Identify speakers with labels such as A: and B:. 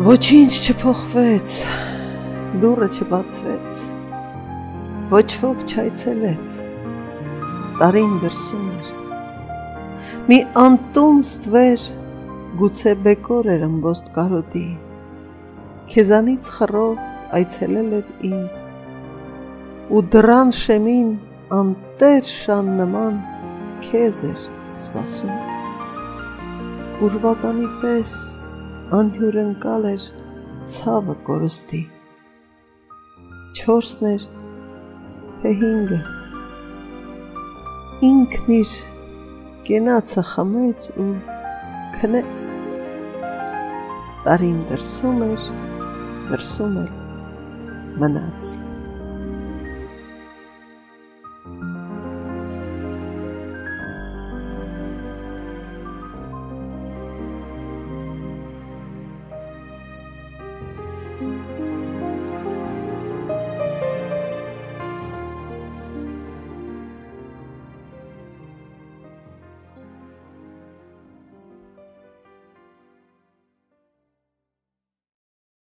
A: Ոչինչ չփոխվեց, դուռը չբացվեց, ոչ ոք չայցելեց, տարին դրսում էր, մի անտուն ստվեր, գուցե բեկոր էր ըմբոստ կարոտի, քեզանից խռով այցելել էր ինձ, ու դրան շեմին անտեր շան նման քեզ էր սպասում, ուրվականի պես անհյուրընկալ էր ցավը կորստի։ Չորսն էր, թե հինգը։ Ինքն իր կենացը խմեց ու քնեց։ Տարին դրսում էր, դրսում էր մնաց։